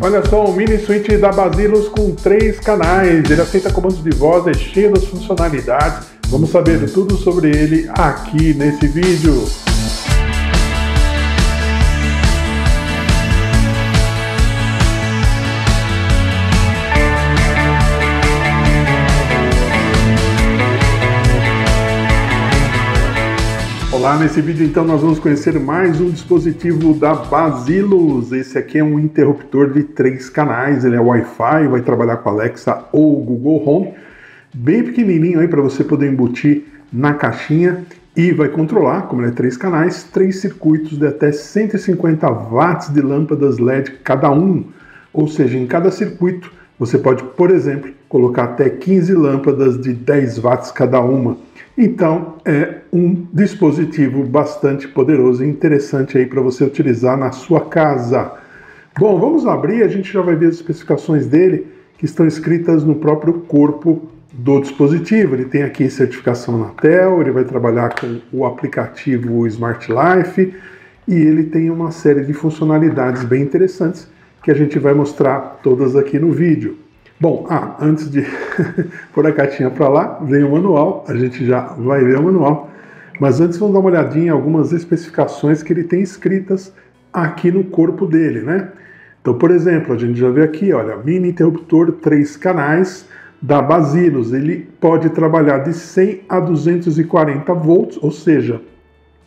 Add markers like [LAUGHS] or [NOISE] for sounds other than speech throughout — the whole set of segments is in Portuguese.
Olha só, um mini switch da Basilos com três canais. Ele aceita comandos de voz, é cheio das funcionalidades. Vamos saber tudo sobre ele aqui nesse vídeo. Olá, nesse vídeo então nós vamos conhecer mais um dispositivo da Basilos. Esse aqui é um interruptor de três canais, ele é Wi-Fi, vai trabalhar com Alexa ou Google Home, bem pequenininho aí para você poder embutir na caixinha e vai controlar, como ele é três canais, três circuitos de até 150 watts de lâmpadas LED cada um. Ou seja, em cada circuito você pode, por exemplo, colocar até 15 lâmpadas de 10 watts cada uma. Então, é um dispositivo bastante poderoso e interessante aí para você utilizar na sua casa. Bom, vamos abrir, a gente já vai ver as especificações dele que estão escritas no próprio corpo do dispositivo. Ele tem aqui certificação na TEL, ele vai trabalhar com o aplicativo Smart Life e ele tem uma série de funcionalidades bem interessantes que a gente vai mostrar todas aqui no vídeo. Bom, ah, antes de [LAUGHS] pôr a cartinha para lá, vem o manual, a gente já vai ver o manual, mas antes vamos dar uma olhadinha em algumas especificações que ele tem escritas aqui no corpo dele, né? Então, por exemplo, a gente já vê aqui, olha, mini interruptor três canais da Basilos, ele pode trabalhar de 100 a 240 volts, ou seja,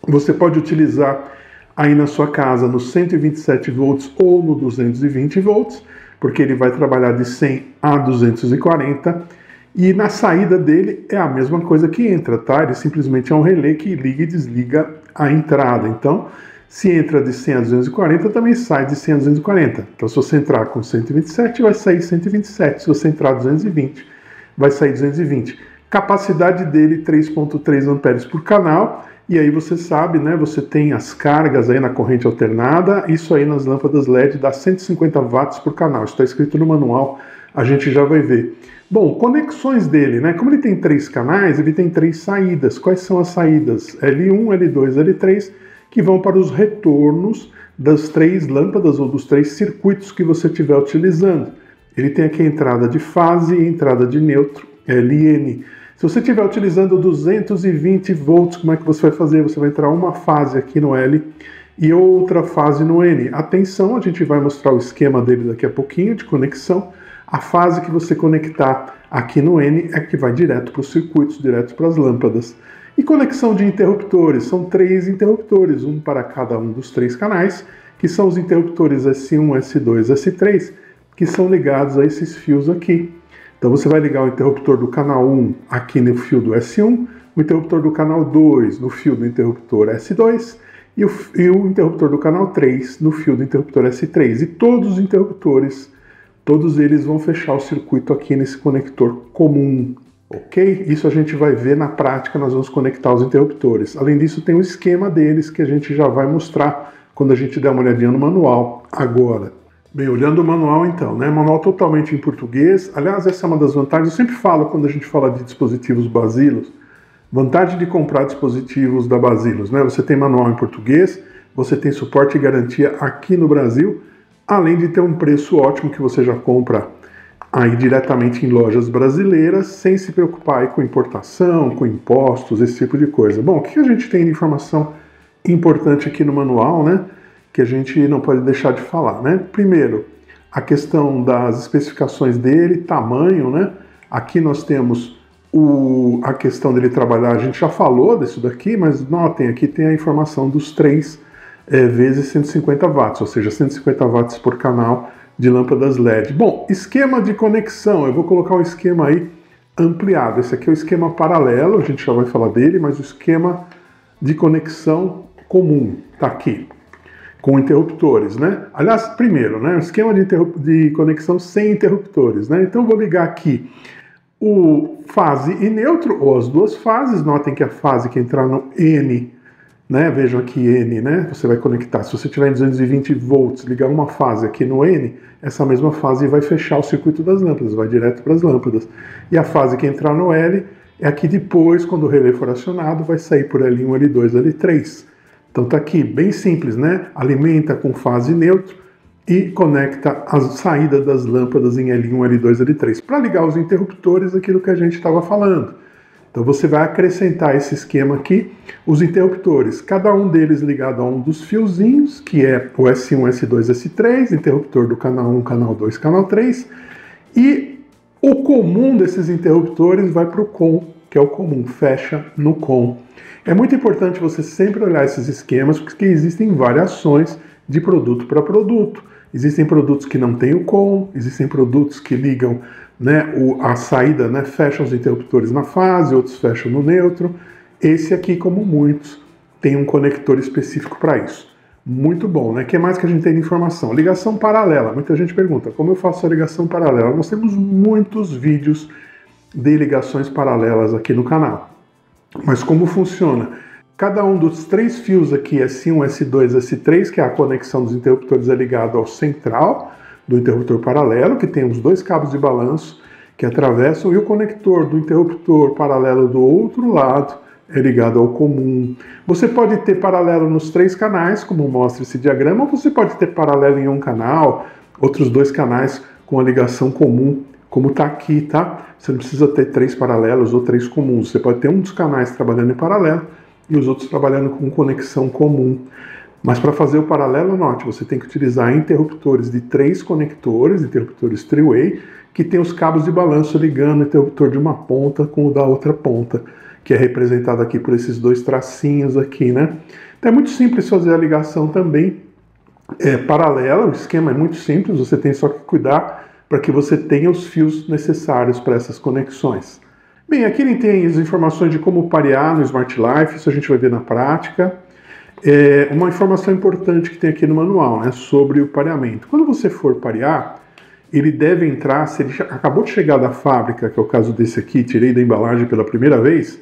você pode utilizar aí na sua casa no 127 volts ou no 220 volts, porque ele vai trabalhar de 100 a 240 e na saída dele é a mesma coisa que entra, tá? Ele simplesmente é um relé que liga e desliga a entrada. Então, se entra de 100 a 240, também sai de 100 a 240. Então, se você entrar com 127, vai sair 127. Se você entrar 220, vai sair 220. Capacidade dele 3.3 amperes por canal e aí você sabe, né? Você tem as cargas aí na corrente alternada, isso aí nas lâmpadas LED dá 150 watts por canal. Está escrito no manual, a gente já vai ver. Bom, conexões dele, né? Como ele tem três canais, ele tem três saídas. Quais são as saídas? L1, L2, L3, que vão para os retornos das três lâmpadas ou dos três circuitos que você estiver utilizando. Ele tem aqui a entrada de fase e entrada de neutro, LN. Se você estiver utilizando 220 volts, como é que você vai fazer? Você vai entrar uma fase aqui no L e outra fase no N. Atenção, a gente vai mostrar o esquema dele daqui a pouquinho de conexão. A fase que você conectar aqui no N é que vai direto para os circuitos, direto para as lâmpadas. E conexão de interruptores, são três interruptores, um para cada um dos três canais, que são os interruptores S1, S2, S3, que são ligados a esses fios aqui. Então você vai ligar o interruptor do canal 1 aqui no fio do S1, o interruptor do canal 2 no fio do interruptor S2 e o, e o interruptor do canal 3 no fio do interruptor S3. E todos os interruptores, todos eles vão fechar o circuito aqui nesse conector comum, ok? Isso a gente vai ver na prática, nós vamos conectar os interruptores. Além disso, tem o esquema deles que a gente já vai mostrar quando a gente der uma olhadinha no manual agora. Bem, olhando o manual então, né? Manual totalmente em português. Aliás, essa é uma das vantagens, eu sempre falo quando a gente fala de dispositivos Basilos, vantagem de comprar dispositivos da Basilos, né? Você tem manual em português, você tem suporte e garantia aqui no Brasil, além de ter um preço ótimo que você já compra aí diretamente em lojas brasileiras, sem se preocupar com importação, com impostos, esse tipo de coisa. Bom, o que a gente tem de informação importante aqui no manual, né? que a gente não pode deixar de falar, né? Primeiro, a questão das especificações dele, tamanho, né? Aqui nós temos o, a questão dele trabalhar, a gente já falou disso daqui, mas notem, aqui tem a informação dos 3 é, vezes 150 watts, ou seja, 150 watts por canal de lâmpadas LED. Bom, esquema de conexão, eu vou colocar um esquema aí ampliado. Esse aqui é o esquema paralelo, a gente já vai falar dele, mas o esquema de conexão comum está aqui com interruptores, né? Aliás, primeiro, né, esquema de, de conexão sem interruptores, né? Então vou ligar aqui o fase e neutro, ou as duas fases, notem que a fase que entrar no N, né, vejam aqui N, né, você vai conectar, se você tiver em 220 volts, ligar uma fase aqui no N, essa mesma fase vai fechar o circuito das lâmpadas, vai direto para as lâmpadas. E a fase que entrar no L é aqui depois, quando o relé for acionado, vai sair por L1, L2, L3. Então tá aqui, bem simples, né? Alimenta com fase neutro, e conecta a saída das lâmpadas em L1, L2, L3 para ligar os interruptores, aquilo que a gente estava falando. Então você vai acrescentar esse esquema aqui, os interruptores, cada um deles ligado a um dos fiozinhos, que é o S1, S2, S3, interruptor do canal 1, canal 2, canal 3, e o comum desses interruptores vai para o COM, que é o comum, fecha no COM. É muito importante você sempre olhar esses esquemas, porque existem variações de produto para produto. Existem produtos que não têm o COM, existem produtos que ligam né, o, a saída, né, fecham os interruptores na fase, outros fecham no neutro. Esse aqui, como muitos, tem um conector específico para isso. Muito bom, né? O que mais que a gente tem de informação? Ligação paralela. Muita gente pergunta, como eu faço a ligação paralela? Nós temos muitos vídeos de ligações paralelas aqui no canal. Mas como funciona? Cada um dos três fios aqui, S1, S2, S3, que é a conexão dos interruptores, é ligado ao central, do interruptor paralelo, que tem os dois cabos de balanço que atravessam, e o conector do interruptor paralelo do outro lado é ligado ao comum. Você pode ter paralelo nos três canais, como mostra esse diagrama, ou você pode ter paralelo em um canal, outros dois canais com a ligação comum, como está aqui, tá? Você não precisa ter três paralelos ou três comuns. Você pode ter um dos canais trabalhando em paralelo e os outros trabalhando com conexão comum. Mas para fazer o paralelo, note, você tem que utilizar interruptores de três conectores, interruptores three-way, que tem os cabos de balanço ligando o interruptor de uma ponta com o da outra ponta, que é representado aqui por esses dois tracinhos aqui, né? Então é muito simples fazer a ligação também é, paralela, o esquema é muito simples, você tem só que cuidar para que você tenha os fios necessários para essas conexões. Bem, aqui ele tem as informações de como parear no Smart Life, isso a gente vai ver na prática. É uma informação importante que tem aqui no manual, né, sobre o pareamento. Quando você for parear, ele deve entrar, se ele acabou de chegar da fábrica, que é o caso desse aqui, tirei da embalagem pela primeira vez,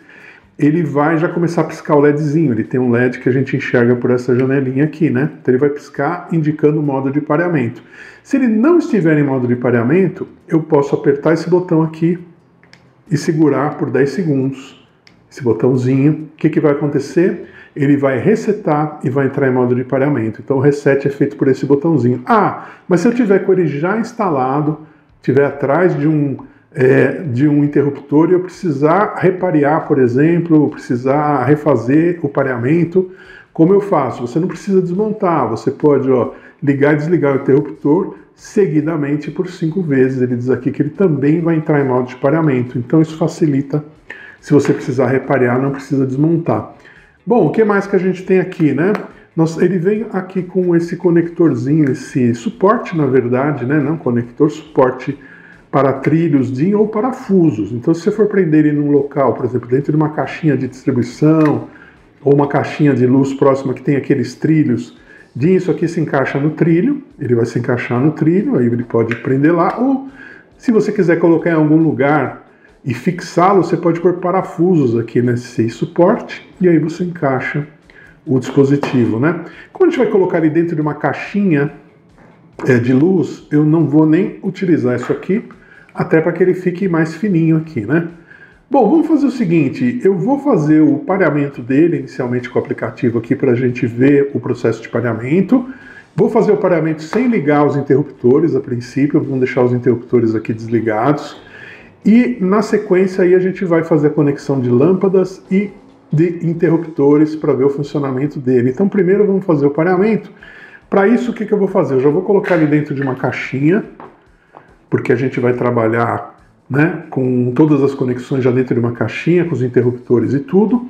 ele vai já começar a piscar o LEDzinho. Ele tem um LED que a gente enxerga por essa janelinha aqui, né? Então ele vai piscar indicando o modo de pareamento. Se ele não estiver em modo de pareamento, eu posso apertar esse botão aqui e segurar por 10 segundos. Esse botãozinho, o que, que vai acontecer? Ele vai resetar e vai entrar em modo de pareamento. Então o reset é feito por esse botãozinho. Ah, mas se eu tiver com ele já instalado, tiver atrás de um é, de um interruptor e eu precisar reparear, por exemplo, precisar refazer o pareamento, como eu faço? Você não precisa desmontar, você pode ó, ligar e desligar o interruptor seguidamente por cinco vezes. Ele diz aqui que ele também vai entrar em modo de pareamento, então isso facilita. Se você precisar reparear, não precisa desmontar. Bom, o que mais que a gente tem aqui, né? Nós, ele vem aqui com esse conectorzinho, esse suporte, na verdade, né? Não conector, suporte para trilhos DIN ou parafusos. Então, se você for prender ele num local, por exemplo, dentro de uma caixinha de distribuição ou uma caixinha de luz próxima que tem aqueles trilhos, DIN, isso aqui se encaixa no trilho, ele vai se encaixar no trilho, aí ele pode prender lá, ou se você quiser colocar em algum lugar e fixá-lo, você pode pôr parafusos aqui nesse suporte e aí você encaixa o dispositivo, né? Quando a gente vai colocar ele dentro de uma caixinha é, de luz, eu não vou nem utilizar isso aqui, até para que ele fique mais fininho aqui, né? Bom, vamos fazer o seguinte, eu vou fazer o pareamento dele inicialmente com o aplicativo aqui para a gente ver o processo de pareamento. Vou fazer o pareamento sem ligar os interruptores a princípio, vamos deixar os interruptores aqui desligados. E na sequência aí a gente vai fazer a conexão de lâmpadas e de interruptores para ver o funcionamento dele. Então primeiro vamos fazer o pareamento. Para isso o que, que eu vou fazer? Eu já vou colocar ele dentro de uma caixinha, porque a gente vai trabalhar né, com todas as conexões já dentro de uma caixinha, com os interruptores e tudo.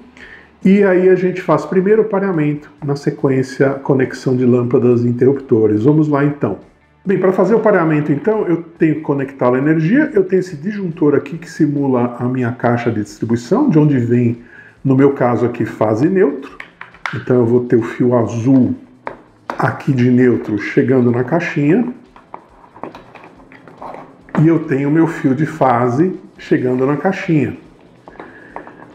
E aí a gente faz primeiro o pareamento, na sequência conexão de lâmpadas e interruptores. Vamos lá então. Bem, para fazer o pareamento, então, eu tenho que conectá-lo à energia. Eu tenho esse disjuntor aqui que simula a minha caixa de distribuição, de onde vem, no meu caso aqui, fase neutro. Então eu vou ter o fio azul aqui de neutro chegando na caixinha. E eu tenho o meu fio de fase chegando na caixinha.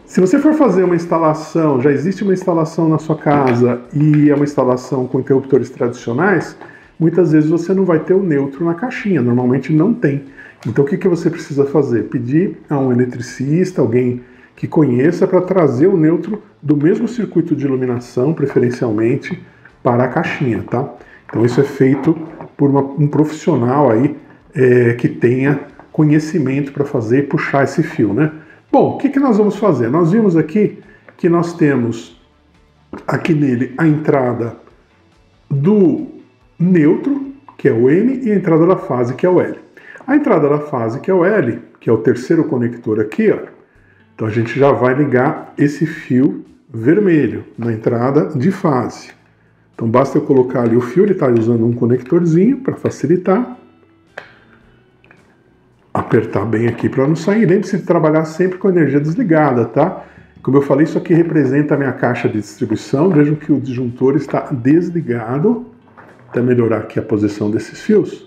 Se você for fazer uma instalação, já existe uma instalação na sua casa e é uma instalação com interruptores tradicionais, muitas vezes você não vai ter o neutro na caixinha, normalmente não tem. Então o que, que você precisa fazer? Pedir a um eletricista, alguém que conheça, para trazer o neutro do mesmo circuito de iluminação, preferencialmente, para a caixinha, tá? Então isso é feito por uma, um profissional aí é, que tenha conhecimento para fazer e puxar esse fio, né? Bom, o que, que nós vamos fazer? Nós vimos aqui que nós temos aqui nele a entrada do neutro, que é o N, e a entrada da fase, que é o L. A entrada da fase, que é o L, que é o terceiro conector aqui, ó, então a gente já vai ligar esse fio vermelho na entrada de fase. Então basta eu colocar ali o fio, ele está usando um conectorzinho para facilitar. Apertar bem aqui para não sair. Lembre-se de trabalhar sempre com a energia desligada, tá? Como eu falei, isso aqui representa a minha caixa de distribuição. Vejam que o disjuntor está desligado. Até melhorar aqui a posição desses fios.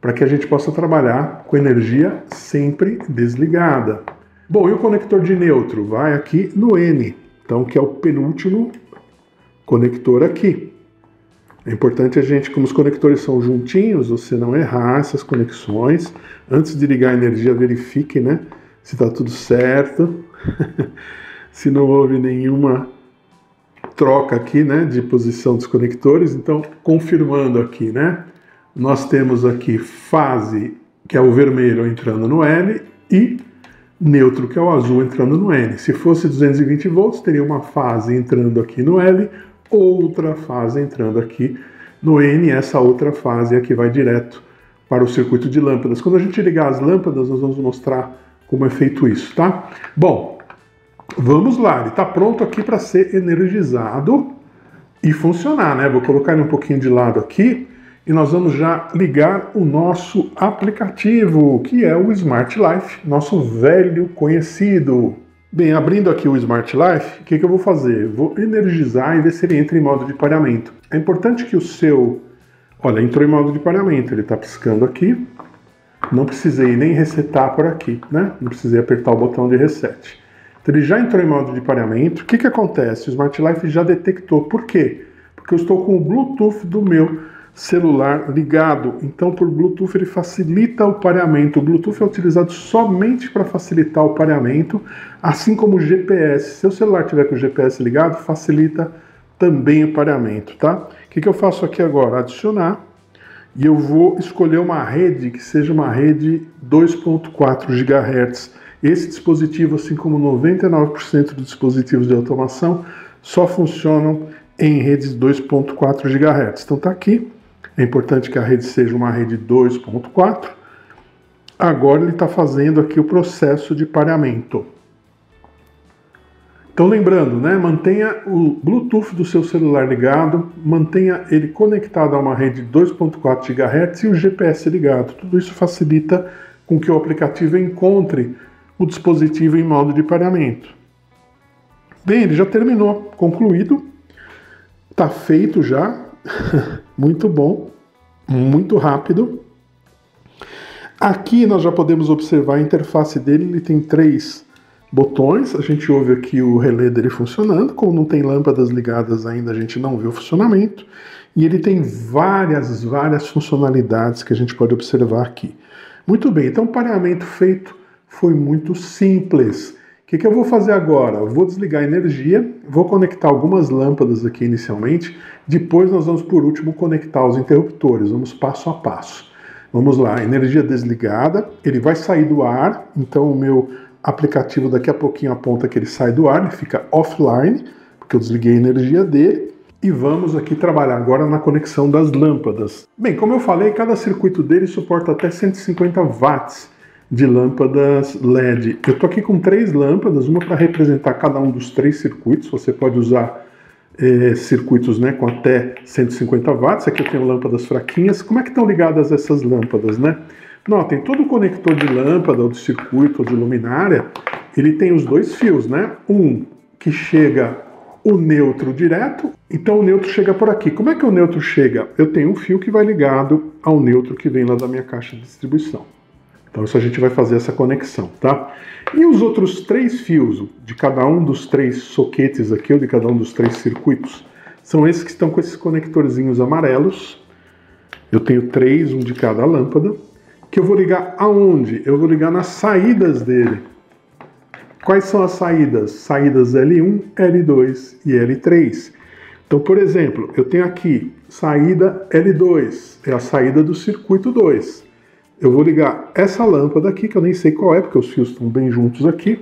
Para que a gente possa trabalhar com energia sempre desligada. Bom, e o conector de neutro? Vai aqui no N. Então, que é o penúltimo conector aqui. É importante a gente, como os conectores são juntinhos, você não errar essas conexões. Antes de ligar a energia, verifique né, se está tudo certo, [LAUGHS] se não houve nenhuma troca aqui né, de posição dos conectores. Então, confirmando aqui, né, nós temos aqui fase, que é o vermelho entrando no L, e neutro, que é o azul, entrando no N. Se fosse 220 volts, teria uma fase entrando aqui no L, outra fase entrando aqui no N, essa outra fase aqui vai direto para o circuito de lâmpadas. Quando a gente ligar as lâmpadas, nós vamos mostrar como é feito isso, tá? Bom, vamos lá, ele está pronto aqui para ser energizado e funcionar, né? Vou colocar ele um pouquinho de lado aqui e nós vamos já ligar o nosso aplicativo, que é o Smart Life, nosso velho conhecido. Bem, abrindo aqui o Smart Life, o que, que, eu vou fazer? Vou energizar e ver se ele entra em modo de pareamento. É importante que o seu... Olha, entrou em modo de pareamento, ele está piscando aqui. Não precisei nem resetar por aqui, né? Não precisei apertar o botão de reset. Ele já entrou em modo de pareamento. O que, que acontece? O Smart Life já detectou. Por quê? Porque eu estou com o Bluetooth do meu celular ligado. Então, por Bluetooth, ele facilita o pareamento. O Bluetooth é utilizado somente para facilitar o pareamento, assim como o GPS. Se o celular tiver com o GPS ligado, facilita também o pareamento, tá? O que, que eu faço aqui agora? Adicionar e eu vou escolher uma rede que seja uma rede 2.4 GHz. Esse dispositivo, assim como 99% dos dispositivos de automação, só funcionam em redes 2.4 GHz. Então tá aqui, é importante que a rede seja uma rede 2.4. Agora ele está fazendo aqui o processo de pareamento. Então lembrando, né, mantenha o Bluetooth do seu celular ligado, mantenha ele conectado a uma rede 2.4 GHz e o GPS ligado. Tudo isso facilita com que o aplicativo encontre o dispositivo em modo de pareamento. Bem, ele já terminou, concluído, está feito já, [LAUGHS] muito bom, muito rápido. Aqui nós já podemos observar a interface dele, ele tem três botões, a gente ouve aqui o relé dele funcionando, como não tem lâmpadas ligadas ainda, a gente não vê o funcionamento, e ele tem várias, várias funcionalidades que a gente pode observar aqui. Muito bem, então pareamento feito foi muito simples. O que, que eu vou fazer agora? Eu vou desligar a energia, vou conectar algumas lâmpadas aqui inicialmente, depois nós vamos por último conectar os interruptores, vamos passo a passo. Vamos lá, energia desligada, ele vai sair do ar, então o meu aplicativo daqui a pouquinho aponta que ele sai do ar, ele fica offline, porque eu desliguei a energia dele. E vamos aqui trabalhar agora na conexão das lâmpadas. Bem, como eu falei, cada circuito dele suporta até 150 watts de lâmpadas LED. Eu estou aqui com três lâmpadas, uma para representar cada um dos três circuitos. Você pode usar é, circuitos né, com até 150 watts. Aqui eu tenho lâmpadas fraquinhas. Como é que estão ligadas essas lâmpadas, né? Notem, todo conector de lâmpada, ou de circuito, ou de luminária, ele tem os dois fios, né? Um que chega o neutro direto, então o neutro chega por aqui. Como é que o neutro chega? Eu tenho um fio que vai ligado ao neutro que vem lá da minha caixa de distribuição. Então isso a gente vai fazer essa conexão, tá? E os outros três fios de cada um dos três soquetes aqui, ou de cada um dos três circuitos, são esses que estão com esses conectorzinhos amarelos. Eu tenho três, um de cada lâmpada, que eu vou ligar aonde? Eu vou ligar nas saídas dele. Quais são as saídas? Saídas L1, L2 e L3. Então, por exemplo, eu tenho aqui saída L2, é a saída do circuito 2. Eu vou ligar essa lâmpada aqui, que eu nem sei qual é, porque os fios estão bem juntos aqui,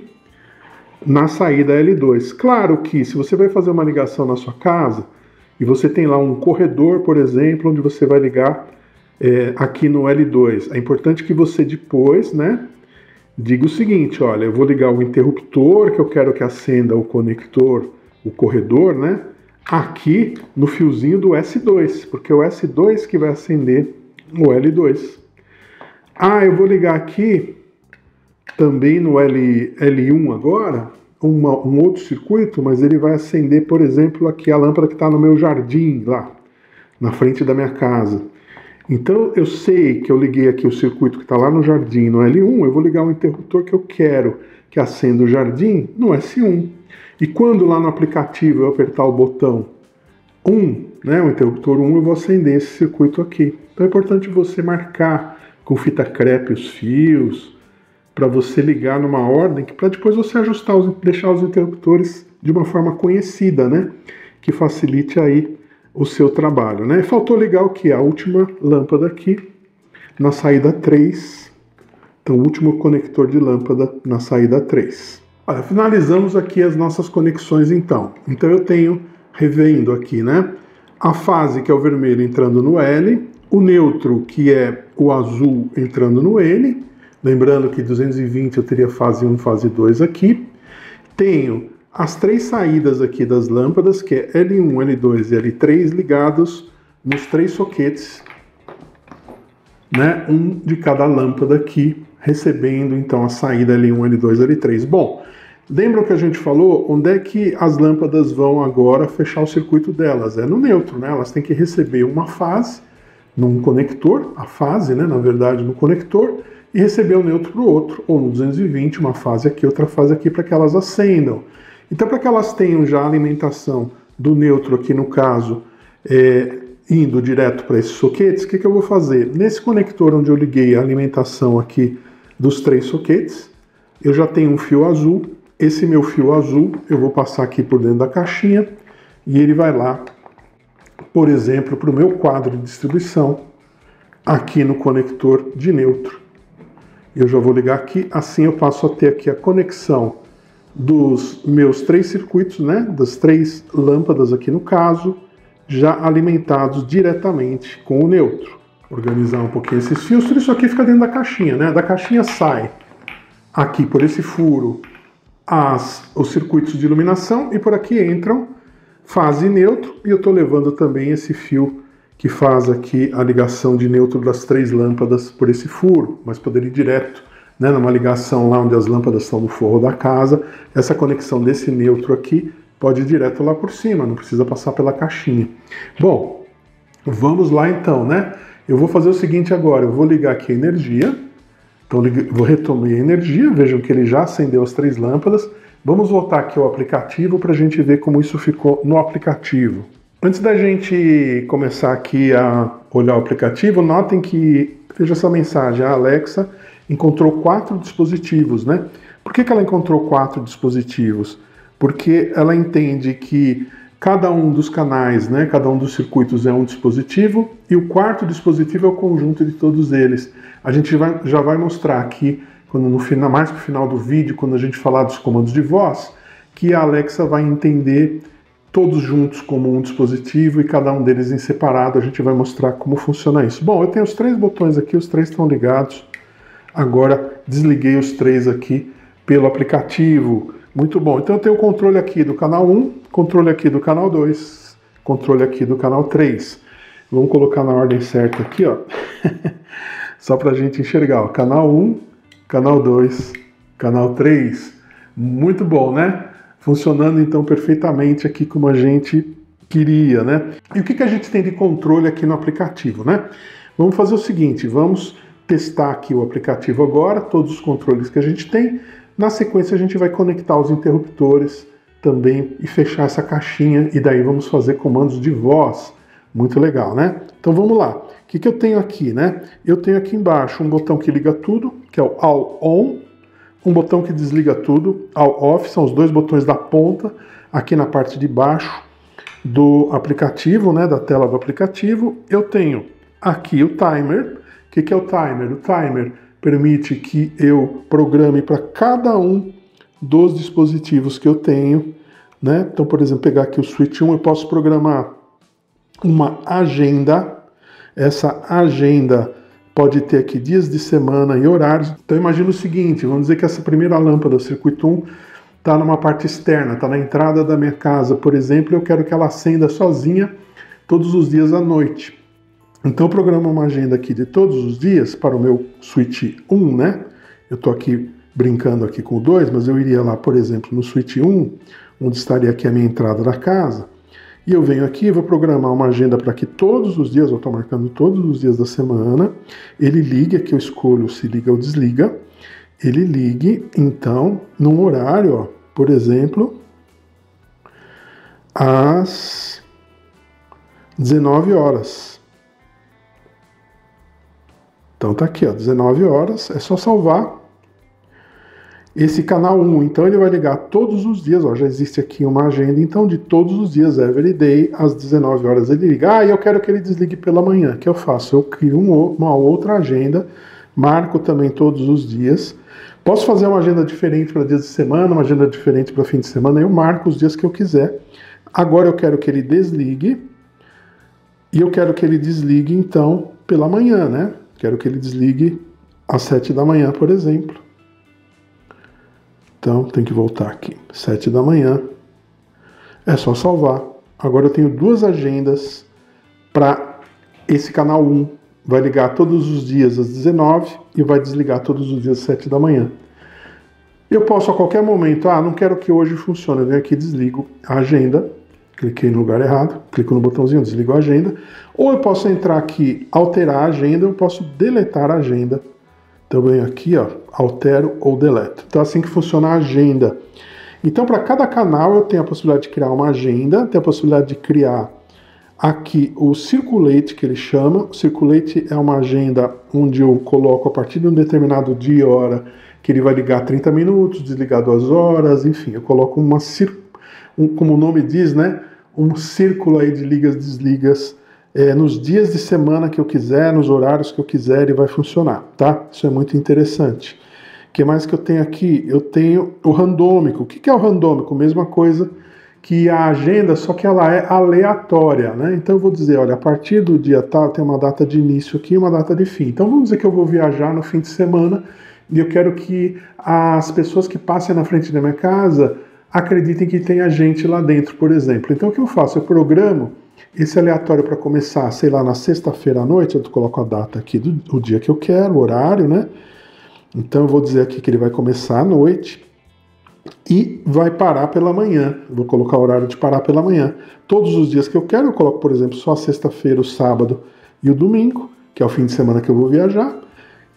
na saída L2. Claro que se você vai fazer uma ligação na sua casa e você tem lá um corredor, por exemplo, onde você vai ligar é, aqui no L2, é importante que você depois, né, diga o seguinte, olha, eu vou ligar o interruptor que eu quero que acenda o conector, o corredor, né, aqui no fiozinho do S2, porque é o S2 que vai acender o L2. Ah, eu vou ligar aqui também no L, L1 agora, uma, um outro circuito, mas ele vai acender, por exemplo, aqui a lâmpada que está no meu jardim, lá, na frente da minha casa. Então eu sei que eu liguei aqui o circuito que está lá no jardim, no L1, eu vou ligar o interruptor que eu quero que acenda o jardim no S1. E quando lá no aplicativo eu apertar o botão 1, né, o interruptor 1, eu vou acender esse circuito aqui. Então é importante você marcar com fita crepe os fios, para você ligar numa ordem, que para depois você ajustar, os, deixar os interruptores de uma forma conhecida, né? Que facilite aí o seu trabalho, né? Faltou ligar o que? A última lâmpada aqui na saída 3. Então, o último conector de lâmpada na saída 3. Olha, finalizamos aqui as nossas conexões então. Então eu tenho, revendo aqui, né? A fase que é o vermelho entrando no L, o neutro, que é o azul, entrando no N. Lembrando que 220 eu teria fase 1 fase 2 aqui. Tenho as três saídas aqui das lâmpadas, que é L1, L2 e L3, ligados nos três soquetes, né? um de cada lâmpada aqui, recebendo então a saída L1, L2, L3. Bom, lembram que a gente falou onde é que as lâmpadas vão agora fechar o circuito delas? É no neutro, né? Elas têm que receber uma fase num conector, a fase, né, na verdade, no conector, e receber o neutro para o outro, ou no 220, uma fase aqui, outra fase aqui, para que elas acendam. Então, para que elas tenham já a alimentação do neutro aqui, no caso, é, indo direto para esses soquetes, o que, que eu vou fazer? Nesse conector onde eu liguei a alimentação aqui dos três soquetes, eu já tenho um fio azul. Esse meu fio azul eu vou passar aqui por dentro da caixinha e ele vai lá por exemplo, para o meu quadro de distribuição, aqui no conector de neutro. Eu já vou ligar aqui, assim eu passo a ter aqui a conexão dos meus três circuitos, né, das três lâmpadas aqui no caso, já alimentados diretamente com o neutro. Organizar um pouquinho esses fios, tudo isso aqui fica dentro da caixinha, né? Da caixinha sai aqui por esse furo as, os circuitos de iluminação e por aqui entram fase neutro e eu estou levando também esse fio que faz aqui a ligação de neutro das três lâmpadas por esse furo, mas poderia ir direto, né, numa ligação lá onde as lâmpadas estão no forro da casa, essa conexão desse neutro aqui pode ir direto lá por cima, não precisa passar pela caixinha. Bom, vamos lá então, né? Eu vou fazer o seguinte agora, eu vou ligar aqui a energia, então vou retomar a energia, vejam que ele já acendeu as três lâmpadas, Vamos voltar aqui ao aplicativo para a gente ver como isso ficou no aplicativo. Antes da gente começar aqui a olhar o aplicativo, notem que, veja essa mensagem, a Alexa encontrou quatro dispositivos, né? Por que, que ela encontrou quatro dispositivos? Porque ela entende que cada um dos canais, né, cada um dos circuitos é um dispositivo e o quarto dispositivo é o conjunto de todos eles. A gente vai, já vai mostrar aqui quando no final, mais para o final do vídeo, quando a gente falar dos comandos de voz, que a Alexa vai entender todos juntos como um dispositivo e cada um deles em separado. A gente vai mostrar como funciona isso. Bom, eu tenho os três botões aqui, os três estão ligados. Agora desliguei os três aqui pelo aplicativo. Muito bom. Então eu tenho o controle aqui do canal 1, controle aqui do canal 2, controle aqui do canal 3. Vamos colocar na ordem certa aqui, ó. [LAUGHS] Só para a gente enxergar. Ó. Canal 1, canal 2, canal 3. Muito bom, né? Funcionando então perfeitamente aqui como a gente queria, né? E o que, que a gente tem de controle aqui no aplicativo, né? Vamos fazer o seguinte, vamos testar aqui o aplicativo agora, todos os controles que a gente tem. Na sequência a gente vai conectar os interruptores também e fechar essa caixinha e daí vamos fazer comandos de voz. Muito legal, né? Então vamos lá. O que, que eu tenho aqui, né? Eu tenho aqui embaixo um botão que liga tudo, que é o All On, um botão que desliga tudo, All Off, são os dois botões da ponta, aqui na parte de baixo. do aplicativo, né, da tela do aplicativo, eu tenho aqui o timer. O que, que é o timer? O timer permite que eu programe para cada um dos dispositivos que eu tenho. Né? Então, por exemplo, pegar aqui o Switch 1, eu posso programar uma agenda. Essa agenda pode ter aqui dias de semana e horários. Então, imagina o seguinte: vamos dizer que essa primeira lâmpada, circuito 1, está numa parte externa, está na entrada da minha casa, por exemplo, eu quero que ela acenda sozinha todos os dias à noite. Então eu programo uma agenda aqui de todos os dias para o meu switch 1, né? Eu estou aqui brincando aqui com o 2, mas eu iria lá, por exemplo, no switch 1, onde estaria aqui a minha entrada da casa, e eu venho aqui vou programar uma agenda para que todos os dias, eu estou marcando todos os dias da semana, ele ligue, aqui eu escolho se liga ou desliga, ele ligue, então, num horário, ó, por exemplo, às 19 horas. Então tá aqui, ó, 19 horas, é só salvar esse canal 1. Então ele vai ligar todos os dias, ó, já existe aqui uma agenda, então de todos os dias, every day, às 19 horas ele liga. Ah, e eu quero que ele desligue pela manhã. O que eu faço? Eu crio uma outra agenda, marco também todos os dias Posso fazer uma agenda diferente para dias de semana, uma agenda diferente para fim de semana, eu marco os dias que eu quiser. Agora eu quero que ele desligue, e eu quero que ele desligue então pela manhã, né? Quero que ele desligue às sete da manhã, por exemplo. Então tem que voltar aqui. Sete da manhã. É só salvar. Agora eu tenho duas agendas para esse canal 1 vai ligar todos os dias às 19 e vai desligar todos os dias às 7 da manhã. Eu posso a qualquer momento, ah, não quero que hoje funcione, eu venho aqui desligo a agenda, cliquei no lugar errado, clico no botãozinho, desligo a agenda, ou eu posso entrar aqui, alterar a agenda, eu posso deletar a agenda. Venho aqui, ó, altero ou deleto. Então assim que funciona a agenda. Então para cada canal eu tenho a possibilidade de criar uma agenda, tenho a possibilidade de criar Aqui o Circulate, que ele chama, o Circulate é uma agenda onde eu coloco a partir de um determinado dia e hora que ele vai ligar 30 minutos, desligar 2 horas, enfim, eu coloco uma, um, como o nome diz, né, um círculo aí de ligas desligas é, nos dias de semana que eu quiser, nos horários que eu quiser e vai funcionar, tá? Isso é muito interessante. O que mais que eu tenho aqui? Eu tenho o randômico. O que é o randômico? Mesma coisa que a agenda, só que ela é aleatória, né? Então eu vou dizer, olha, a partir do dia tal tem uma data de início aqui e uma data de fim. Então vamos dizer que eu vou viajar no fim de semana e eu quero que as pessoas que passem na frente da minha casa acreditem que tem a gente lá dentro, por exemplo. Então o que eu faço? Eu programo esse aleatório para começar, sei lá, na sexta-feira à noite, eu coloco a data aqui do, dia que eu quero, o horário, né? Então eu vou dizer aqui que ele vai começar à noite e vai parar pela manhã. Vou colocar o horário de parar pela manhã. Todos os dias que eu quero, eu coloco, por exemplo, só a sexta-feira, o sábado e o domingo, que é o fim de semana que eu vou viajar.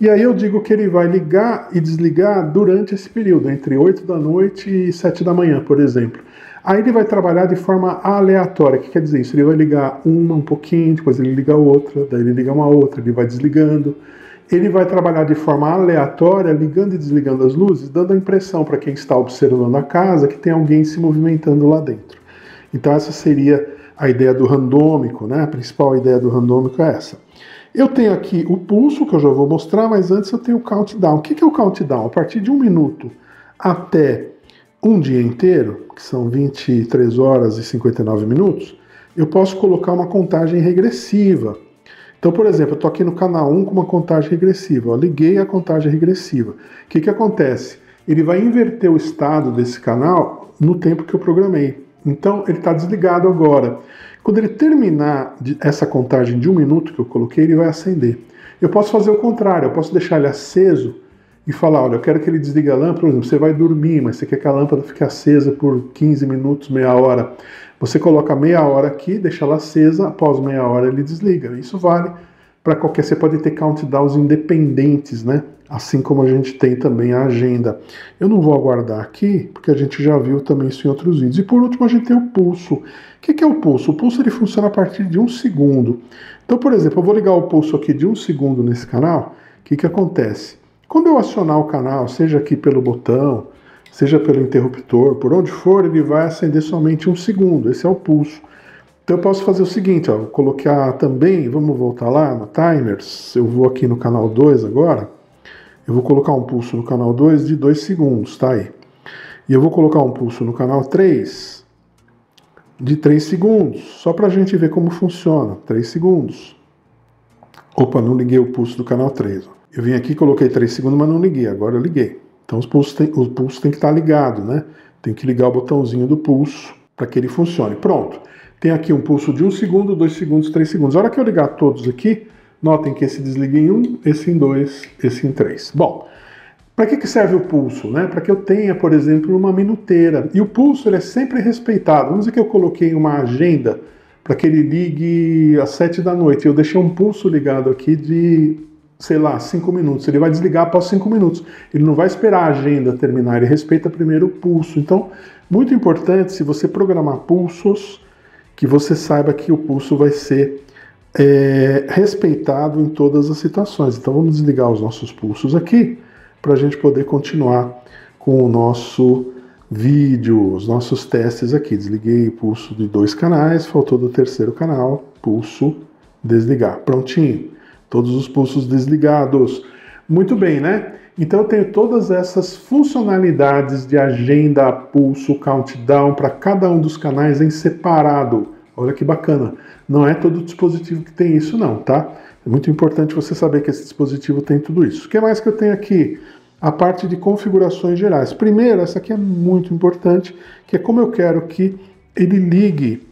E aí eu digo que ele vai ligar e desligar durante esse período, entre 8 da noite e 7 da manhã, por exemplo. Aí ele vai trabalhar de forma aleatória. O que quer dizer isso? Ele vai ligar uma um pouquinho, depois ele liga outra, daí ele liga uma outra, ele vai desligando ele vai trabalhar de forma aleatória, ligando e desligando as luzes, dando a impressão para quem está observando a casa que tem alguém se movimentando lá dentro. Então essa seria a ideia do randômico, né? A principal ideia do randômico é essa. Eu tenho aqui o pulso, que eu já vou mostrar, mas antes eu tenho o countdown. O que é o countdown? A partir de um minuto até um dia inteiro, que são 23 horas e 59 minutos, eu posso colocar uma contagem regressiva então, por exemplo, eu estou aqui no canal 1 com uma contagem regressiva. Eu liguei a contagem regressiva. O que, que acontece? Ele vai inverter o estado desse canal no tempo que eu programei. Então, ele está desligado agora. Quando ele terminar essa contagem de um minuto que eu coloquei, ele vai acender. Eu posso fazer o contrário, eu posso deixar ele aceso e falar, olha, eu quero que ele desligue a lâmpada, por exemplo, você vai dormir, mas você quer que a lâmpada fique acesa por 15 minutos, meia hora. Você coloca meia hora aqui, deixa ela acesa, após meia hora ele desliga. Isso vale para qualquer. Você pode ter countdowns independentes, né? Assim como a gente tem também a agenda. Eu não vou aguardar aqui, porque a gente já viu também isso em outros vídeos. E por último, a gente tem o pulso. O que é o pulso? O pulso ele funciona a partir de um segundo. Então, por exemplo, eu vou ligar o pulso aqui de um segundo nesse canal. O que, que acontece? Quando eu acionar o canal, seja aqui pelo botão, seja pelo interruptor, por onde for, ele vai acender somente um segundo. Esse é o pulso. Então eu posso fazer o seguinte, ó, colocar também, vamos voltar lá no timers, eu vou aqui no canal 2 agora, eu vou colocar um pulso no canal 2 de 2 segundos, tá aí. E eu vou colocar um pulso no canal 3 de 3 segundos, só para a gente ver como funciona, 3 segundos. Opa, não liguei o pulso do canal 3. Ó. Eu vim aqui, coloquei 3 segundos, mas não liguei, agora eu liguei. Então os pulsos tem, o pulso tem que estar ligado, né? Tem que ligar o botãozinho do pulso para que ele funcione. Pronto. Tem aqui um pulso de 1 um segundo, 2 segundos, 3 segundos. A hora que eu ligar todos aqui, notem que esse desliga em 1, um, esse em 2, esse em 3. Bom, para que, que serve o pulso? Né? Para que eu tenha, por exemplo, uma minuteira. E o pulso ele é sempre respeitado. Vamos dizer que eu coloquei uma agenda para que ele ligue às 7 da noite. Eu deixei um pulso ligado aqui de, sei lá, 5 minutos. Ele vai desligar após 5 minutos. Ele não vai esperar a agenda terminar, ele respeita primeiro o pulso. Então, muito importante, se você programar pulsos, que você saiba que o pulso vai ser é, respeitado em todas as situações. Então vamos desligar os nossos pulsos aqui para a gente poder continuar com o nosso vídeo, os nossos testes aqui. Desliguei o pulso de dois canais, faltou do terceiro canal, pulso desligar. Prontinho. Todos os pulsos desligados. Muito bem, né? Então eu tenho todas essas funcionalidades de agenda, pulso, countdown para cada um dos canais em separado. Olha que bacana. Não é todo dispositivo que tem isso não, tá? É muito importante você saber que esse dispositivo tem tudo isso. O que mais que eu tenho aqui? A parte de configurações gerais. Primeiro, essa aqui é muito importante, que é como eu quero que ele ligue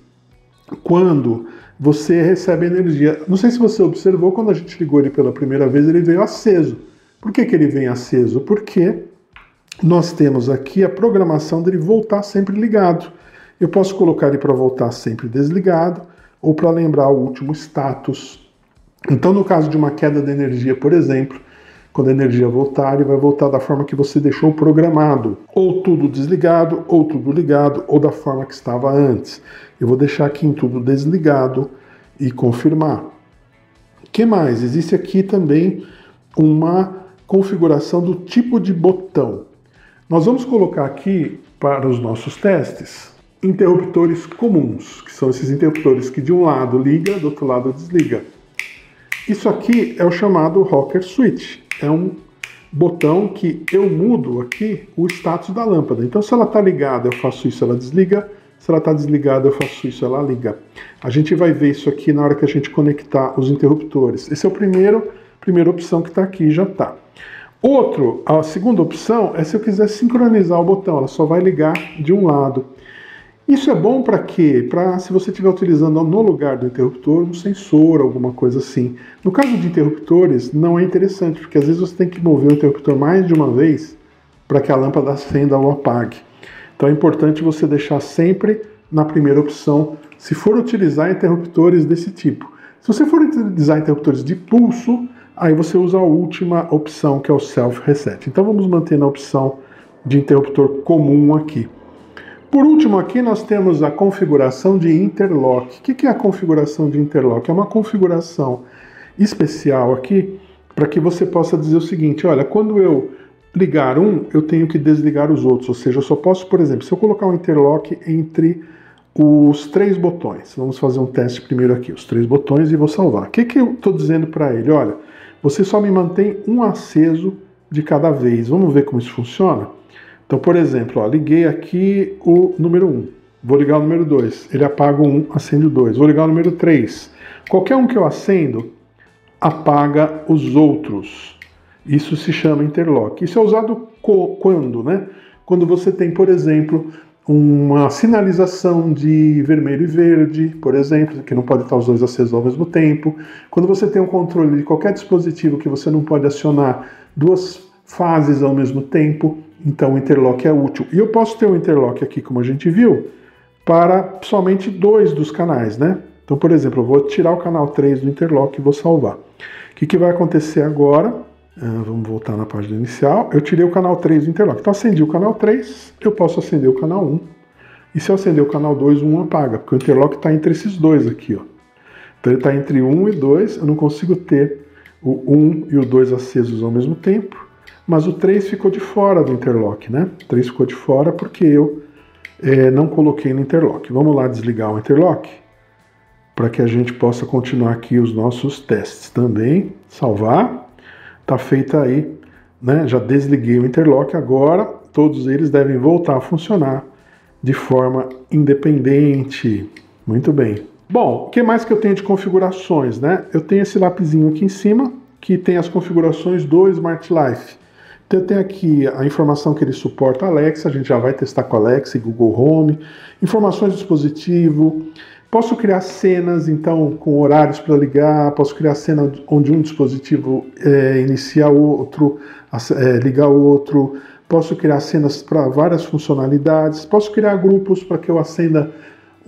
quando você recebe energia. Não sei se você observou, quando a gente ligou ele pela primeira vez, ele veio aceso. Por que, que ele vem aceso? Porque nós temos aqui a programação dele voltar sempre ligado. Eu posso colocar ele para voltar sempre desligado ou para lembrar o último status. Então, no caso de uma queda de energia, por exemplo, quando a energia voltar, ele vai voltar da forma que você deixou programado, ou tudo desligado, ou tudo ligado, ou da forma que estava antes. Eu vou deixar aqui em tudo desligado e confirmar. O que mais? Existe aqui também uma configuração do tipo de botão. Nós vamos colocar aqui para os nossos testes interruptores comuns, que são esses interruptores que de um lado liga, do outro lado desliga. Isso aqui é o chamado rocker switch. É um botão que eu mudo aqui o status da lâmpada. Então, se ela está ligada, eu faço isso, ela desliga. Se ela está desligada, eu faço isso, ela liga. A gente vai ver isso aqui na hora que a gente conectar os interruptores. Esse é o primeiro, primeira opção que está aqui, já está. Outro, a segunda opção é se eu quiser sincronizar o botão, ela só vai ligar de um lado. Isso é bom para quê? Para se você estiver utilizando no lugar do interruptor um sensor, alguma coisa assim. No caso de interruptores, não é interessante, porque às vezes você tem que mover o interruptor mais de uma vez para que a lâmpada acenda ou apague. Então é importante você deixar sempre na primeira opção, se for utilizar interruptores desse tipo. Se você for utilizar interruptores de pulso, Aí você usa a última opção, que é o Self Reset. Então vamos manter na opção de interruptor comum aqui. Por último, aqui nós temos a configuração de interlock. O que é a configuração de interlock? É uma configuração especial aqui para que você possa dizer o seguinte: olha, quando eu ligar um, eu tenho que desligar os outros. Ou seja, eu só posso, por exemplo, se eu colocar um interlock entre os três botões, vamos fazer um teste primeiro aqui, os três botões e vou salvar. O que, que eu estou dizendo para ele? Olha, você só me mantém um aceso de cada vez. Vamos ver como isso funciona? Então, por exemplo, ó, liguei aqui o número 1. Vou ligar o número 2. Ele apaga o 1, acende o 2. Vou ligar o número 3. Qualquer um que eu acendo, apaga os outros. Isso se chama interlock. Isso é usado quando, né? Quando você tem, por exemplo, uma sinalização de vermelho e verde, por exemplo, que não pode estar os dois acesos ao mesmo tempo. Quando você tem um controle de qualquer dispositivo que você não pode acionar duas fases ao mesmo tempo, então o interlock é útil. E eu posso ter um interlock aqui, como a gente viu, para somente dois dos canais, né? Então, por exemplo, eu vou tirar o canal 3 do interlock e vou salvar. O que, que vai acontecer agora? Uh, vamos voltar na página inicial. Eu tirei o canal 3 do interlock. Então acendi o canal 3, eu posso acender o canal 1. E se eu acender o canal 2, o 1 apaga, porque o interlock está entre esses dois aqui. Ó. Então ele está entre 1 e 2, eu não consigo ter o 1 e o 2 acesos ao mesmo tempo, mas o 3 ficou de fora do interlock, né? O 3 ficou de fora porque eu é, não coloquei no interlock. Vamos lá desligar o interlock. para que a gente possa continuar aqui os nossos testes também. Salvar. Tá feita aí, né? Já desliguei o interlock agora. Todos eles devem voltar a funcionar de forma independente. Muito bem. Bom, o que mais que eu tenho de configurações, né? Eu tenho esse lapisinho aqui em cima, que tem as configurações do Smart Life. Então eu tenho aqui a informação que ele suporta Alexa, a gente já vai testar com Alexa e Google Home, informações do dispositivo, Posso criar cenas, então, com horários para ligar, posso criar cena onde um dispositivo é, inicia outro, é, ligar outro, posso criar cenas para várias funcionalidades, posso criar grupos para que eu acenda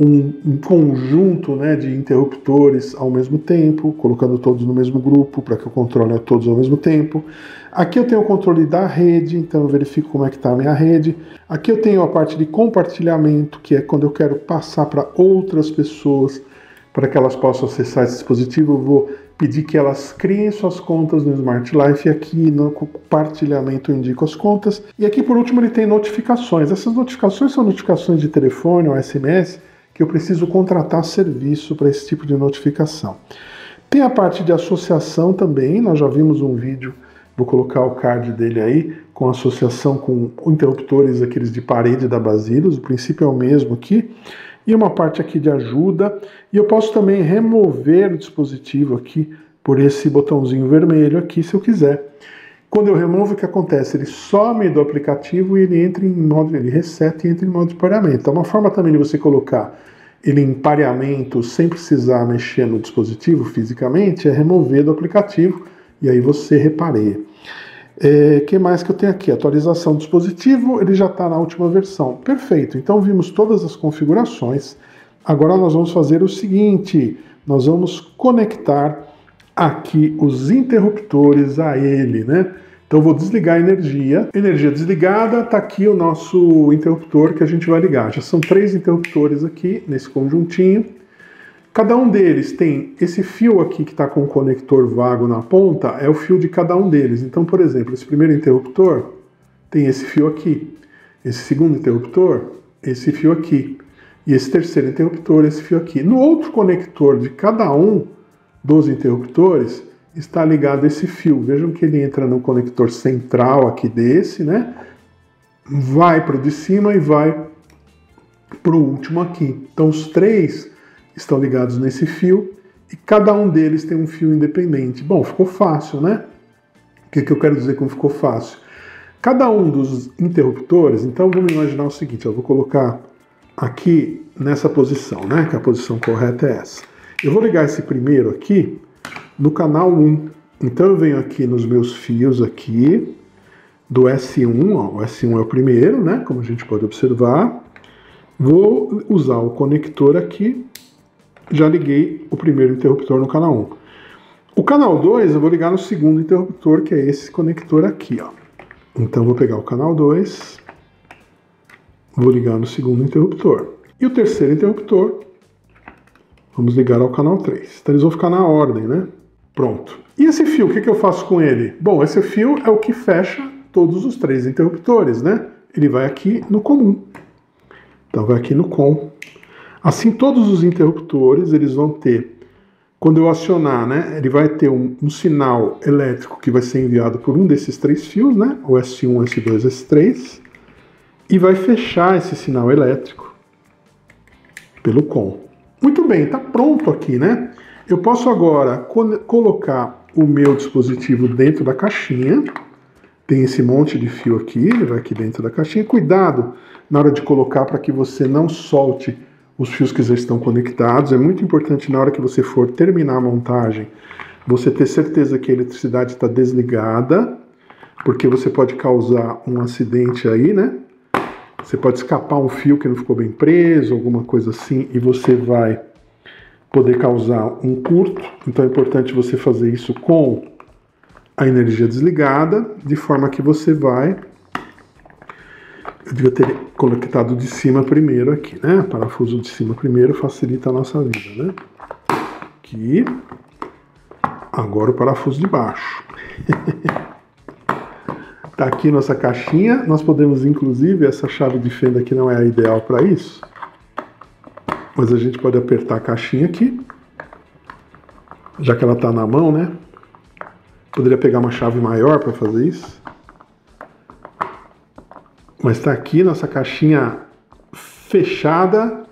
um, um, conjunto né, de interruptores ao mesmo tempo, colocando todos no mesmo grupo para que eu controle todos ao mesmo tempo. Aqui eu tenho o controle da rede, então eu verifico como é que está a minha rede. Aqui eu tenho a parte de compartilhamento, que é quando eu quero passar para outras pessoas para que elas possam acessar esse dispositivo, eu vou pedir que elas criem suas contas no Smart Life e aqui no compartilhamento eu indico as contas. E aqui por último ele tem notificações. Essas notificações são notificações de telefone ou SMS que eu preciso contratar serviço para esse tipo de notificação. Tem a parte de associação também, nós já vimos um vídeo, vou colocar o card dele aí, com associação com interruptores aqueles de parede da Basilos, o princípio é o mesmo aqui, e uma parte aqui de ajuda, e eu posso também remover o dispositivo aqui por esse botãozinho vermelho aqui, se eu quiser. Quando eu removo, o que acontece? Ele some do aplicativo e ele entra em modo, ele reseta e entra em modo de pareamento. É uma forma também de você colocar ele em pareamento sem precisar mexer no dispositivo fisicamente é remover do aplicativo e aí você repareia. O é, que mais que eu tenho aqui? Atualização do dispositivo, ele já está na última versão. Perfeito, então vimos todas as configurações. Agora nós vamos fazer o seguinte, nós vamos conectar aqui os interruptores a ele, né? Então vou desligar a energia. Energia desligada, está aqui o nosso interruptor que a gente vai ligar. Já são três interruptores aqui nesse conjuntinho. Cada um deles tem esse fio aqui que está com o conector vago na ponta, é o fio de cada um deles. Então, por exemplo, esse primeiro interruptor tem esse fio aqui. Esse segundo interruptor, esse fio aqui. E esse terceiro interruptor, esse fio aqui. No outro conector de cada um dos interruptores, está ligado esse fio. Vejam que ele entra no conector central aqui desse, né? Vai para o de cima e vai para o último aqui. Então os três estão ligados nesse fio e cada um deles tem um fio independente. Bom, ficou fácil, né? O que, que eu quero dizer com ficou fácil? Cada um dos interruptores, então vamos imaginar o seguinte, eu vou colocar aqui nessa posição, né? Que a posição correta é essa. Eu vou ligar esse primeiro aqui no canal 1. Então eu venho aqui nos meus fios aqui do S1, ó, o S1 é o primeiro, né, como a gente pode observar. Vou usar o conector aqui, já liguei o primeiro interruptor no canal 1. O canal 2 eu vou ligar no segundo interruptor, que é esse conector aqui, ó. Então vou pegar o canal 2, vou ligar no segundo interruptor. E o terceiro interruptor, vamos ligar ao canal 3. Então eles vão ficar na ordem, né? Pronto. E esse fio, o que, eu faço com ele? Bom, esse fio é o que fecha todos os três interruptores, né? Ele vai aqui no comum. Então vai aqui no com. Assim, todos os interruptores, eles vão ter, quando eu acionar, né? Ele vai ter um, um sinal elétrico que vai ser enviado por um desses três fios, né? O S1, S2, S3. E vai fechar esse sinal elétrico pelo com. Muito bem, está pronto aqui, né? Eu posso agora colocar o meu dispositivo dentro da caixinha. Tem esse monte de fio aqui, ele vai aqui dentro da caixinha. Cuidado na hora de colocar para que você não solte os fios que já estão conectados. É muito importante na hora que você for terminar a montagem, você ter certeza que a eletricidade está desligada, porque você pode causar um acidente aí, né? Você pode escapar um fio que não ficou bem preso, alguma coisa assim, e você vai poder causar um curto, então é importante você fazer isso com a energia desligada, de forma que você vai. Eu devia ter conectado de cima primeiro aqui, né? Parafuso de cima primeiro facilita a nossa vida, né? Aqui. Agora o parafuso de baixo. [LAUGHS] tá aqui nossa caixinha. Nós podemos, inclusive, essa chave de fenda aqui não é a ideal para isso mas a gente pode apertar a caixinha aqui já que ela está na mão, né? Poderia pegar uma chave maior para fazer isso. Mas está aqui nossa caixinha fechada,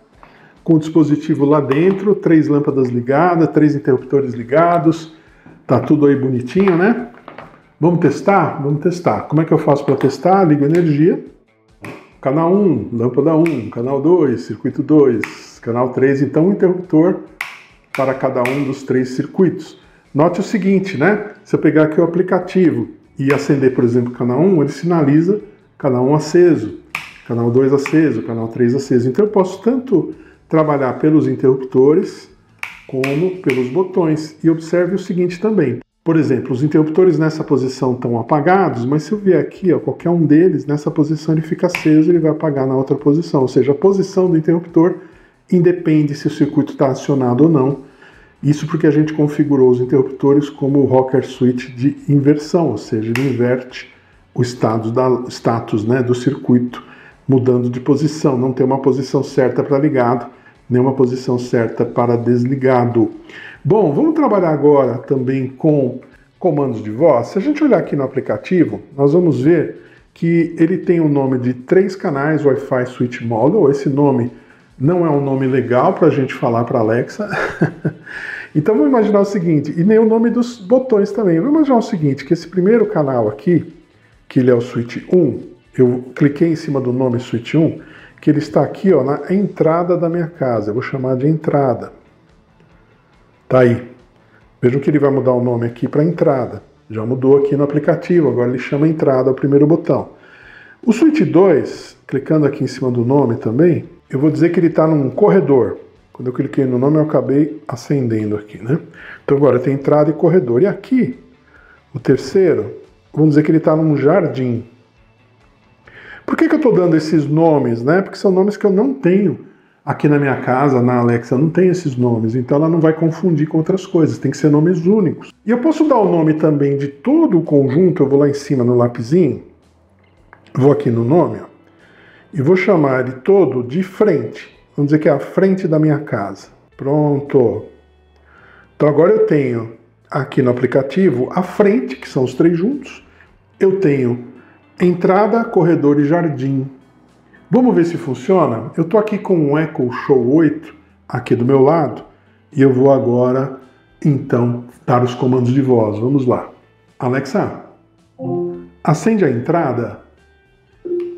com o dispositivo lá dentro, três lâmpadas ligadas, três interruptores ligados, tá tudo aí bonitinho, né? Vamos testar? Vamos testar. Como é que eu faço para testar? Ligo energia. Canal 1, lâmpada 1, canal 2, circuito 2, canal 3, então um interruptor para cada um dos três circuitos. Note o seguinte, né? Se eu pegar aqui o aplicativo e acender, por exemplo, canal 1, ele sinaliza canal 1 aceso, canal 2 aceso, canal 3 aceso. Então eu posso tanto trabalhar pelos interruptores como pelos botões. E observe o seguinte também. Por exemplo, os interruptores nessa posição estão apagados, mas se eu vier aqui, ó, qualquer um deles, nessa posição ele fica aceso, ele vai apagar na outra posição. Ou seja, a posição do interruptor independe se o circuito está acionado ou não. Isso porque a gente configurou os interruptores como o rocker switch de inversão, ou seja, ele inverte o status, da, status né, do circuito, mudando de posição. Não tem uma posição certa para ligado, nem uma posição certa para desligado. Bom, vamos trabalhar agora também com comandos de voz. Se a gente olhar aqui no aplicativo, nós vamos ver que ele tem o nome de três canais Wi-Fi Switch Model. Esse nome não é um nome legal para a gente falar para Alexa. [LAUGHS] então vamos imaginar o seguinte, e nem o nome dos botões também. Vamos imaginar o seguinte, que esse primeiro canal aqui, que ele é o switch 1, eu cliquei em cima do nome switch 1, que ele está aqui ó, na entrada da minha casa. Eu vou chamar de entrada. Tá aí. Vejam que ele vai mudar o nome aqui para entrada. Já mudou aqui no aplicativo, agora ele chama entrada, o primeiro botão. O switch 2, clicando aqui em cima do nome também, eu vou dizer que ele está num corredor. Quando eu cliquei no nome, eu acabei acendendo aqui, né? Então agora tem entrada e corredor. E aqui, o terceiro, vamos dizer que ele está num jardim. Por que, que eu estou dando esses nomes, né? Porque são nomes que eu não tenho aqui na minha casa, na Alexa, não tem esses nomes, então ela não vai confundir com outras coisas, tem que ser nomes únicos. E eu posso dar o nome também de todo o conjunto, eu vou lá em cima no lapisinho, vou aqui no nome, ó, e vou chamar ele todo de frente. Vamos dizer que é a frente da minha casa. Pronto. Então agora eu tenho aqui no aplicativo a frente, que são os três juntos. Eu tenho entrada, corredor e jardim. Vamos ver se funciona? Eu estou aqui com o Echo Show 8 aqui do meu lado e eu vou agora então dar os comandos de voz. Vamos lá. Alexa, acende a entrada.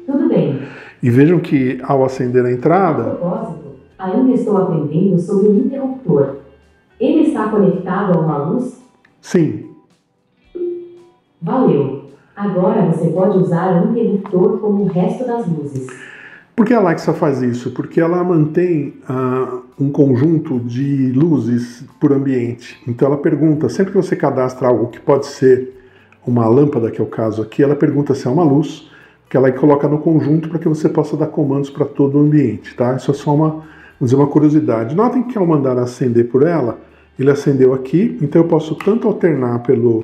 Tudo bem. E vejam que ao acender a A entrada, propósito, ainda estou aprendendo sobre o interruptor. Ele está conectado a uma luz? sim, Valeu. Agora você pode usar o interruptor como o resto das luzes. Por que a Alexa faz isso? Porque ela mantém ah, um conjunto de luzes por ambiente. Então ela pergunta, sempre que você cadastra algo que pode ser uma lâmpada, que é o caso aqui, ela pergunta se é uma luz, que ela coloca no conjunto para que você possa dar comandos para todo o ambiente, tá? Isso é só uma, dizer, uma curiosidade. Notem que ao mandar acender por ela, ele acendeu aqui, então eu posso tanto alternar pelo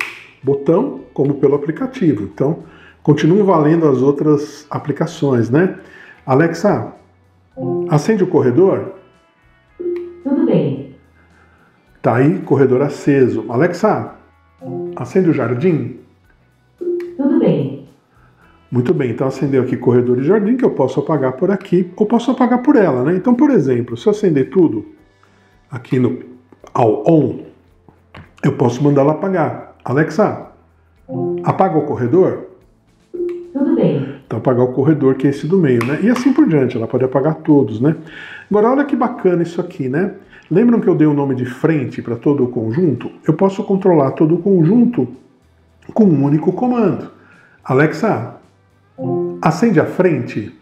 botão como pelo aplicativo. Então, continuam valendo as outras aplicações, né? Alexa, acende o corredor? Tudo bem. Tá aí, corredor aceso. Alexa, acende o jardim? Tudo bem. Muito bem, então acendeu aqui corredor e jardim, que eu posso apagar por aqui, ou posso apagar por ela, né? Então, por exemplo, se eu acender tudo aqui no ao on, eu posso mandar ela apagar. Alexa, apaga o corredor? Tudo bem. Então, apagar o corredor, que é esse do meio, né? E assim por diante, ela pode apagar todos, né? Agora, olha que bacana isso aqui, né? Lembram que eu dei o nome de frente para todo o conjunto? Eu posso controlar todo o conjunto com um único comando. Alexa, acende a frente.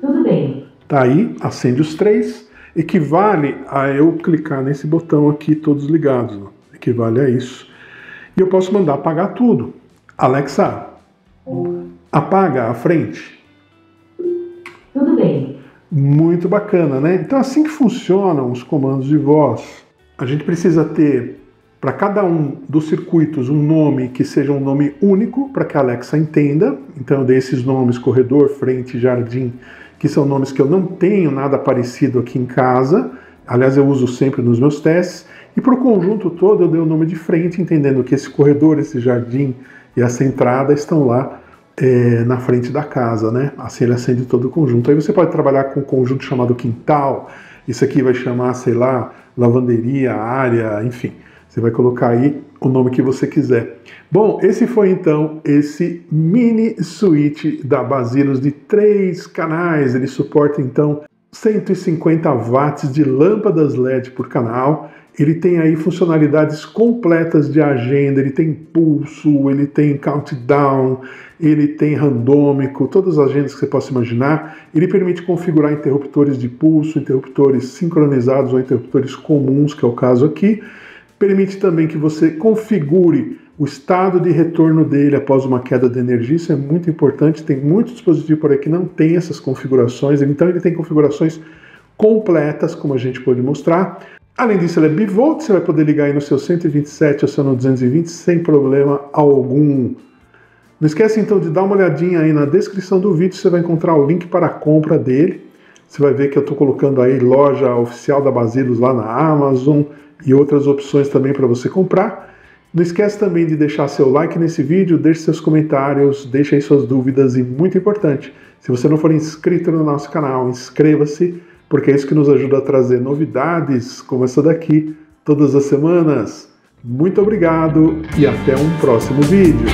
Tudo bem. Tá aí, acende os três. Equivale a eu clicar nesse botão aqui, todos ligados. ó. Equivale a isso. E eu posso mandar apagar tudo. Alexa, apaga a frente. Tudo bem. Muito bacana, né? Então, assim que funcionam os comandos de voz. A gente precisa ter para cada um dos circuitos um nome que seja um nome único para que a Alexa entenda. Então, eu dei esses nomes: corredor, frente, jardim, que são nomes que eu não tenho nada parecido aqui em casa. Aliás, eu uso sempre nos meus testes. E para o conjunto todo eu dei o nome de frente, entendendo que esse corredor, esse jardim e essa entrada estão lá é, na frente da casa, né? Assim ele acende todo o conjunto. Aí você pode trabalhar com um conjunto chamado quintal, isso aqui vai chamar, sei lá, lavanderia, área, enfim. Você vai colocar aí o nome que você quiser. Bom, esse foi então esse mini suíte da Basilos de três canais. Ele suporta então 150 watts de lâmpadas LED por canal. Ele tem aí funcionalidades completas de agenda, ele tem pulso, ele tem countdown, ele tem randômico, todas as agendas que você possa imaginar. Ele permite configurar interruptores de pulso, interruptores sincronizados ou interruptores comuns, que é o caso aqui. Permite também que você configure o estado de retorno dele após uma queda de energia, isso é muito importante. Tem muito dispositivo por aí que não tem essas configurações, então ele tem configurações completas, como a gente pode mostrar. Além disso, ele é bivolt, você vai poder ligar aí no seu 127 ou seu no 220 sem problema algum. Não esquece então de dar uma olhadinha aí na descrição do vídeo, você vai encontrar o link para a compra dele. Você vai ver que eu estou colocando aí loja oficial da Basilos lá na Amazon e outras opções também para você comprar. Não esquece também de deixar seu like nesse vídeo, deixe seus comentários, deixe aí suas dúvidas e muito importante, se você não for inscrito no nosso canal, inscreva-se, porque é isso que nos ajuda a trazer novidades como essa daqui todas as semanas. Muito obrigado e até um próximo vídeo.